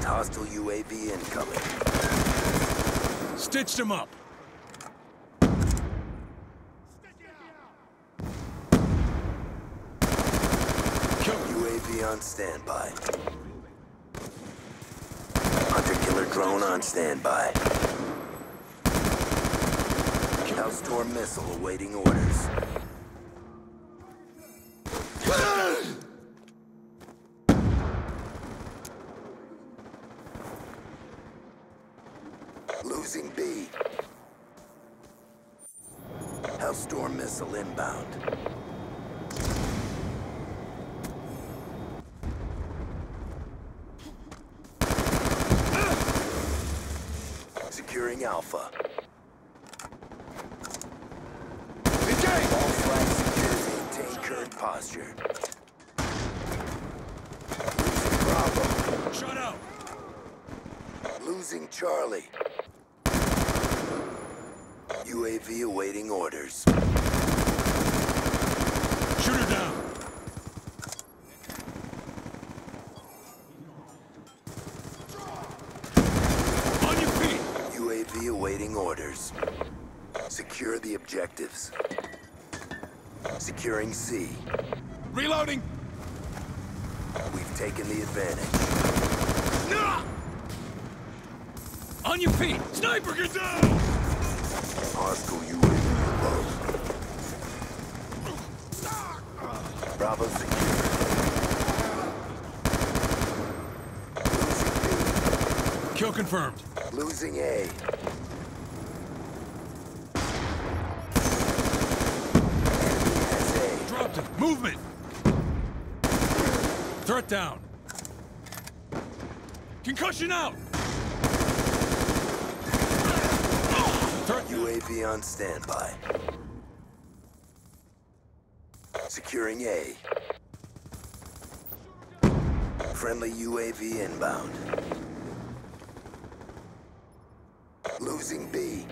Hostile UAV incoming. Stitched him up. UAV on standby. Hunter-killer drone on standby. Hellstorm missile awaiting orders. Losing B. Hellstorm missile inbound. Securing Alpha. All flags secured. Maintain current posture. Losing Bravo. Shut out. Losing Charlie. UAV awaiting orders. Shoot her down. On your feet. UAV awaiting orders. Secure the objectives. Securing C. Reloading. We've taken the advantage. No! On your feet. Sniper, get down! Hostile UAV above. Bravo secure. Losing Kill confirmed. Losing A. A. Dropped him. Movement. Threat down. Concussion out. Threat. On standby. Securing A. Friendly UAV inbound. Losing B.